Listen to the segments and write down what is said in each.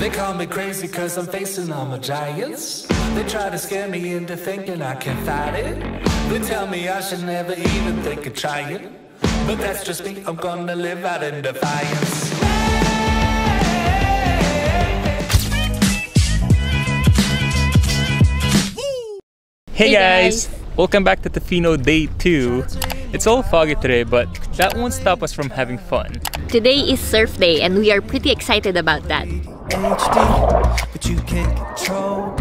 They call me crazy cause I'm facing all my giants. They try to scare me into thinking I can fight it. They tell me I should never even think of trying. But that's just me, I'm gonna live out in defiance. Hey, Hey, guys. Guys. Welcome back to Tofino Day 2. It's all foggy today, but that won't stop us from having fun. Today is surf day and we are pretty excited about that. but you can't control.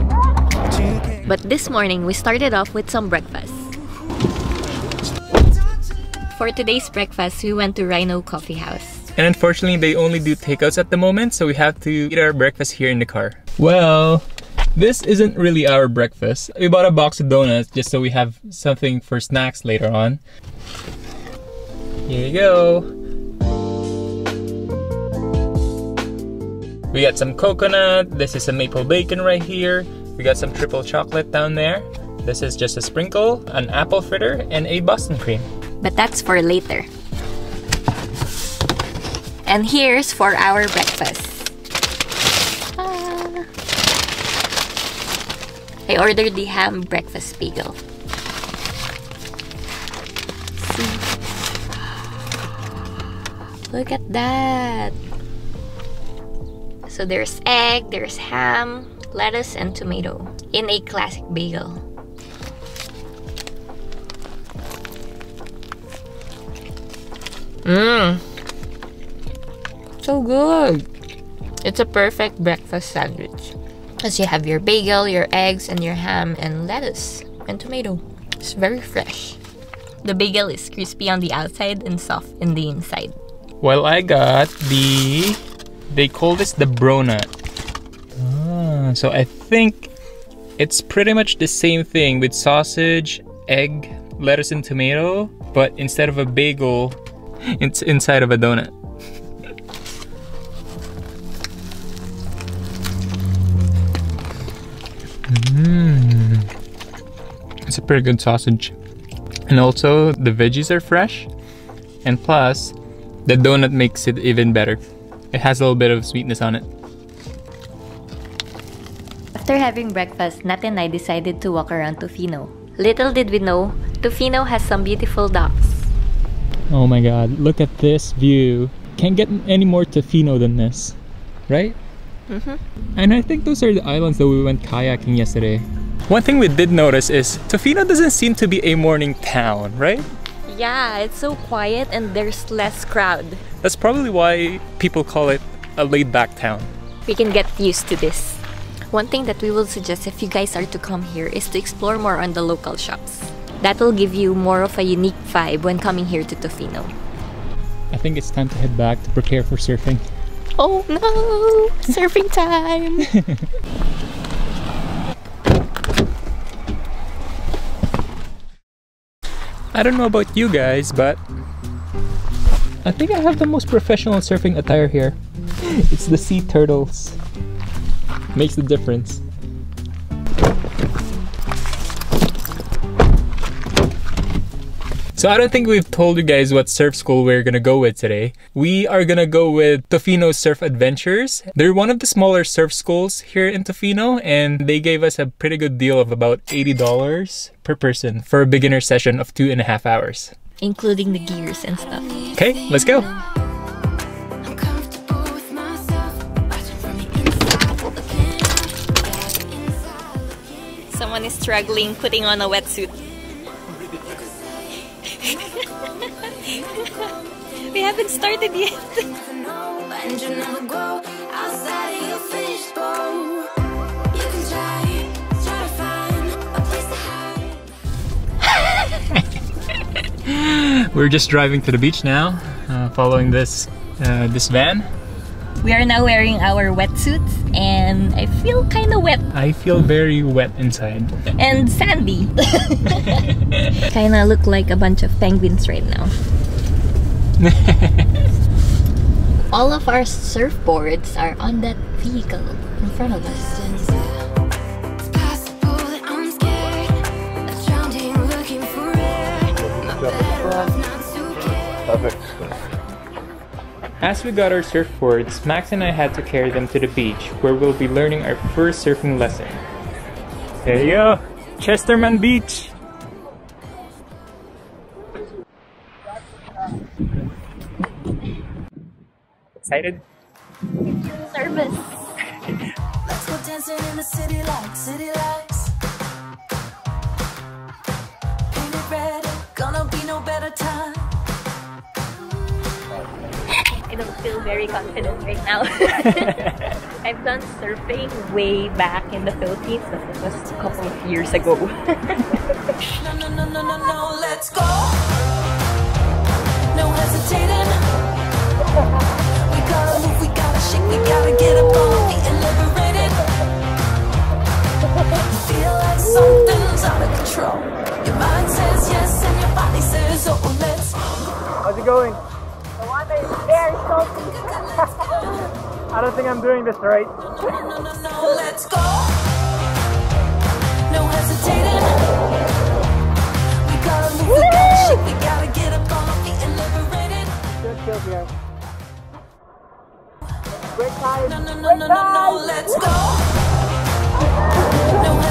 But this morning we started off with some breakfast. For today's breakfast, we went to Rhino Coffee House. And unfortunately, they only do takeouts at the moment, so we have to eat our breakfast here in the car. Well, this isn't really our breakfast. We bought a box of donuts just so we have something for snacks later on. Here you go. We got some coconut. This is a maple bacon right here. We got some triple chocolate down there. This is just a sprinkle, an apple fritter, and a Boston cream. But that's for later. And here's for our breakfast. Ah. I ordered the ham breakfast bagel. See? Look at that. So there's egg, there's ham, lettuce, and tomato in a classic bagel. Mmm. So good. It's a perfect breakfast sandwich. As you have your bagel, your eggs, and your ham and lettuce and tomato. It's very fresh. The bagel is crispy on the outside and soft in the inside. Well, I got the. They call this the Bronut. Ah, so I think it's pretty much the same thing with sausage, egg, lettuce, and tomato, but instead of a bagel, it's inside of a donut. It's a pretty good sausage. And also, the veggies are fresh. And plus, the donut makes it even better. It has a little bit of sweetness on it. After having breakfast, Nat and I decided to walk around Tofino. Little did we know, Tofino has some beautiful docks. Oh my god, look at this view. Can't get any more Tofino than this, right? Mm-hmm. And I think those are the islands that we went kayaking yesterday. One thing we did notice is Tofino doesn't seem to be a morning town, right? Yeah, it's so quiet and there's less crowd. That's probably why people call it a laid back town. We can get used to this. One thing that we will suggest if you guys are to come here is to explore more on the local shops. That will give you more of a unique vibe when coming here to Tofino. I think it's time to head back to prepare for surfing. Oh no! Surfing time! I don't know about you guys, but I think I have the most professional surfing attire here. It's the sea turtles. Makes the difference. So I don't think we've told you guys what surf school we're gonna go with today. We are gonna go with Tofino Surf Adventures. They're one of the smaller surf schools here in Tofino and they gave us a pretty good deal of about $80 per person for a beginner session of two and a half hours. Including the gears and stuff. Okay, let's go. I'm comfortable with myself, watching from the inside, looking out, the inside. Someone is struggling putting on a wetsuit. A place to hide. We're just driving to the beach now, uh, following this uh, this van. We are now wearing our wetsuits and I feel kind of wet I feel very wet inside. and sandy. kind of look like a bunch of penguins right now. All of our surfboards are on that vehicle in front of us. It's As we got our surfboards, Max and I had to carry them to the beach where we'll be learning our first surfing lesson. There you go, Chesterman Beach. Excited? Nervous. Let's go dancing in the city lights, city lights. Feel very confident right now. I've done surfing way back in the Philippines, but it was a couple of years ago. No, no, no, no, no, no, let's go. No hesitating. We gotta move, we gotta shake, we gotta get up on our feet and liberated. Feel like something's out of control. Your mind says yes and your body says oh, let's How's it going? I don't think I'm doing this right. No, no, no, no, let's go. No hesitating. We gotta move, we gotta we gotta get up on our feet and liberated. No, no, no, no, no, no, let's go. No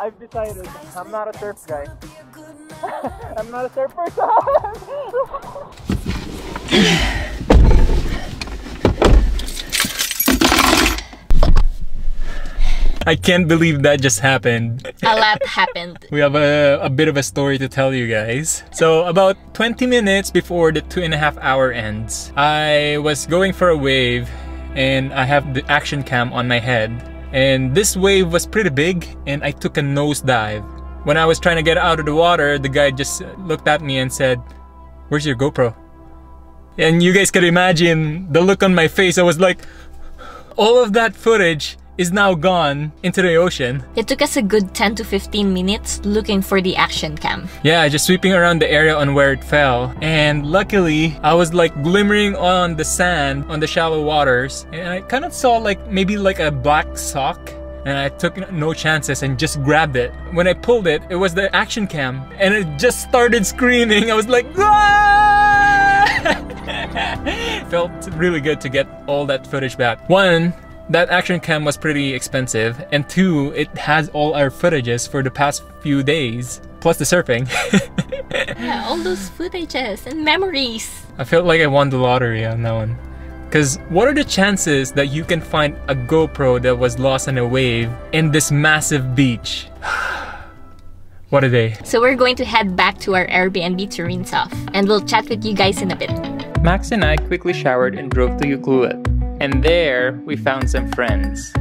I've, I've decided I'm not a surf guy. Be a good night. I'm not a surf person. I can't believe that just happened. a lot happened. We have a, a bit of a story to tell you guys. So, about 20 minutes before the two and a half hour ends, I was going for a wave and I have the action cam on my head. And this wave was pretty big and I took a nosedive. When I was trying to get out of the water, the guy just looked at me and said, Where's your GoPro? And you guys can imagine the look on my face. I was like, all of that footage is now gone into the ocean. It took us a good 10 to 15 minutes looking for the action cam. Yeah, just sweeping around the area on where it fell. And luckily, I was like glimmering on the sand on the shallow waters. And I kind of saw like maybe like a black sock. And I took no chances and just grabbed it. When I pulled it, it was the action cam. And it just started screaming. I was like, ah! Felt really good to get all that footage back. One, that action cam was pretty expensive, and two, it has all our footages for the past few days, plus the surfing. Yeah, all those footages and memories. I felt like I won the lottery on that one. Because what are the chances that you can find a GoPro that was lost in a wave in this massive beach? what a day. So we're going to head back to our Airbnb to rinse off, and we'll chat with you guys in a bit. Max and I quickly showered and drove to Ucluelet. And there, we found some friends.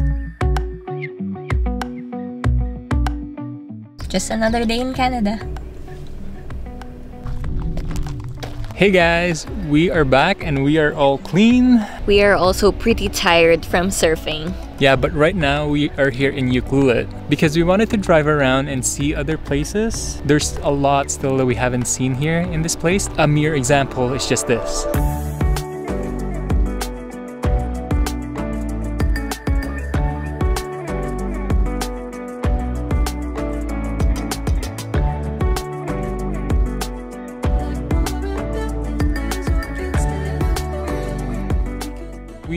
Just another day in Canada. Hey guys, we are back and we are all clean. We are also pretty tired from surfing. Yeah, but right now we are here in Ucluelet because we wanted to drive around and see other places. There's a lot still that we haven't seen here in this place. A mere example is just this.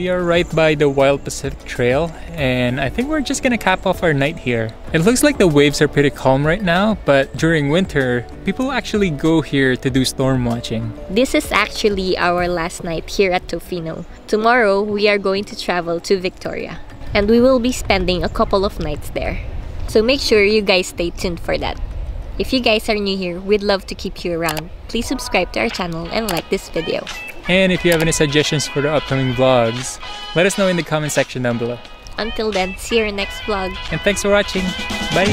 We are right by the Wild Pacific Trail, and I think we're just gonna cap off our night here. It looks like the waves are pretty calm right now, but during winter, people actually go here to do storm watching. This is actually our last night here at Tofino. Tomorrow, we are going to travel to Victoria, and we will be spending a couple of nights there. So make sure you guys stay tuned for that. If you guys are new here, we'd love to keep you around. Please subscribe to our channel and like this video. And if you have any suggestions for the upcoming vlogs, let us know in the comment section down below. Until then, see you in next vlog. And thanks for watching. Bye!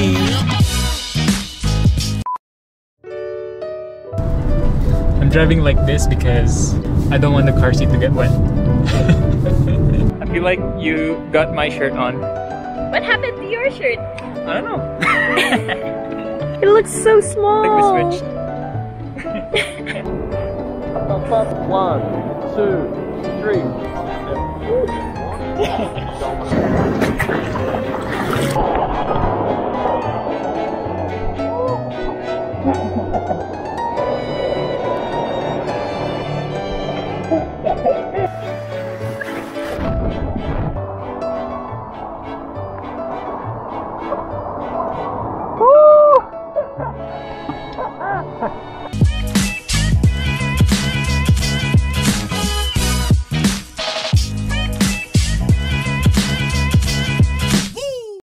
I'm driving like this because I don't want the car seat to get wet. I feel like you got my shirt on. What happened to your shirt? I don't know. It looks so small. I think we switched. Up, up. One, two, three.